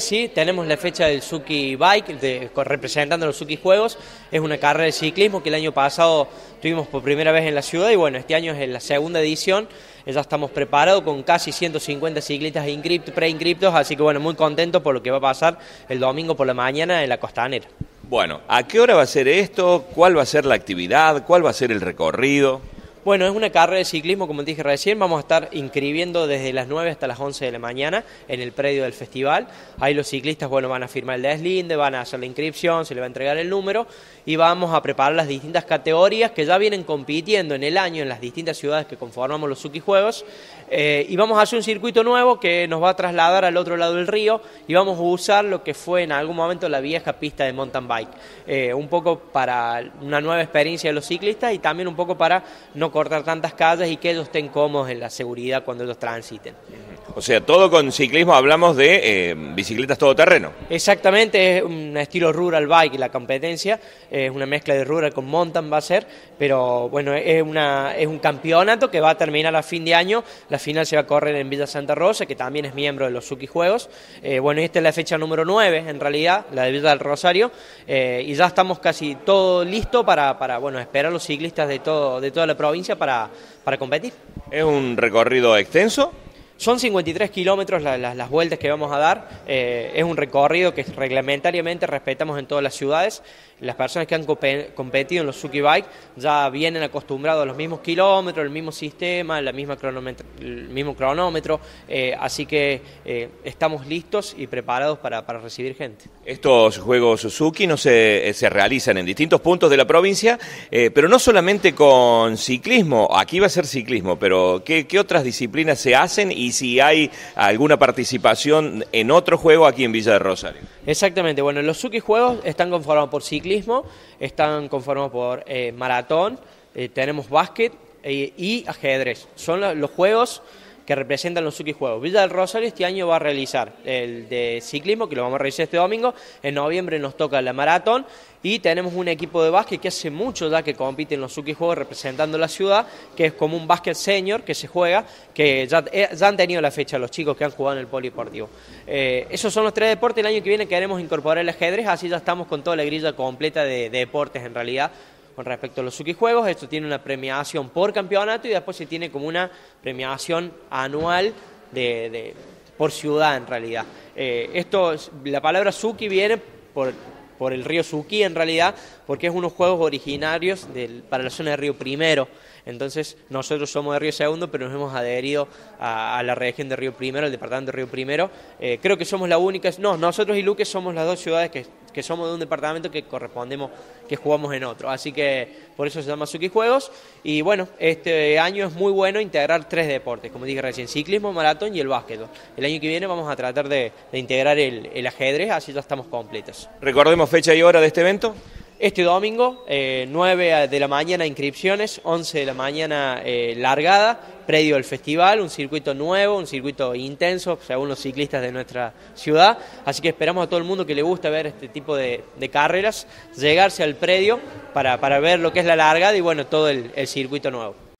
Sí, tenemos la fecha del Suki Bike, de, representando los Suki Juegos. Es una carrera de ciclismo que el año pasado tuvimos por primera vez en la ciudad y bueno, este año es la segunda edición. Ya estamos preparados con casi 150 ciclistas pre-inscriptos, así que bueno, muy contentos por lo que va a pasar el domingo por la mañana en la costanera. Bueno, ¿a qué hora va a ser esto? ¿Cuál va a ser la actividad? ¿Cuál va a ser el recorrido? Bueno, es una carrera de ciclismo, como te dije recién, vamos a estar inscribiendo desde las 9 hasta las 11 de la mañana en el predio del festival. Ahí los ciclistas, bueno, van a firmar el deslinde, van a hacer la inscripción, se le va a entregar el número y vamos a preparar las distintas categorías que ya vienen compitiendo en el año en las distintas ciudades que conformamos los Suki Juegos. Eh, y vamos a hacer un circuito nuevo que nos va a trasladar al otro lado del río y vamos a usar lo que fue en algún momento la vieja pista de mountain bike. Eh, un poco para una nueva experiencia de los ciclistas y también un poco para no cortar tantas calles y que ellos estén cómodos en la seguridad cuando ellos transiten. O sea, todo con ciclismo hablamos de eh, bicicletas todoterreno. Exactamente, es un estilo rural bike la competencia, es una mezcla de rural con mountain va a ser, pero bueno, es, una, es un campeonato que va a terminar a fin de año, la final se va a correr en Villa Santa Rosa, que también es miembro de los Suki Juegos. Eh, bueno, esta es la fecha número 9 en realidad, la de Villa del Rosario, eh, y ya estamos casi todo listo para, para bueno, esperar a los ciclistas de, todo, de toda la provincia para, para competir. ¿Es un recorrido extenso? Son 53 kilómetros las vueltas que vamos a dar. Eh, es un recorrido que reglamentariamente respetamos en todas las ciudades. Las personas que han competido en los Suki Bike ya vienen acostumbrados a los mismos kilómetros, el mismo sistema, la misma el mismo cronómetro. Eh, así que eh, estamos listos y preparados para, para, recibir gente. Estos Juegos Suzuki no se, se realizan en distintos puntos de la provincia, pero no solamente con ciclismo. Aquí va a ser ciclismo, pero ¿qué, qué otras disciplinas se hacen si hay alguna participación en otro juego aquí en Villa de Rosario. Exactamente, bueno, los Suki Juegos están conformados por ciclismo, están conformados por eh, maratón, eh, tenemos básquet eh, y ajedrez. Son los juegos que representan los Juegos. Villa del Rosario este año va a realizar el de ciclismo, que lo vamos a realizar este domingo. En noviembre nos toca la maratón y tenemos un equipo de básquet que hace mucho ya que compite en los Juegos representando la ciudad, que es como un básquet senior que se juega, que ya, eh, han tenido la fecha los chicos que han jugado en el polideportivo. Eh, esos son los tres deportes. El año que viene queremos incorporar el ajedrez, así ya estamos con toda la grilla completa de deportes en realidad con respecto a los Suki Juegos. Esto tiene una premiación por campeonato y después se tiene como una premiación anual de, por ciudad en realidad. Eh, esto, la palabra Suki viene por, el río Suki en realidad, porque es unos juegos originarios para la zona de Río Primero. Entonces, nosotros somos de Río Segundo, pero nos hemos adherido a, la región de Río Primero, al departamento de Río Primero. Eh, creo que somos la única, no, nosotros y Luque somos las dos ciudades que, que somos de un departamento que correspondemos, que jugamos en otro. Así que por eso se llama Suki Juegos. Y bueno, este año es muy bueno integrar tres deportes, como dije recién, ciclismo, maratón y el básquetbol. El año que viene vamos a tratar de, integrar el, el ajedrez, así ya estamos completos. Recordemos fecha y hora de este evento. Este domingo, 9 eh, de la mañana inscripciones, 11 de la mañana eh, largada, predio del festival, un circuito nuevo, un circuito intenso, según los ciclistas de nuestra ciudad. Así que esperamos a todo el mundo que le guste ver este tipo de, carreras, llegarse al predio para, ver lo que es la largada y bueno, todo el circuito nuevo.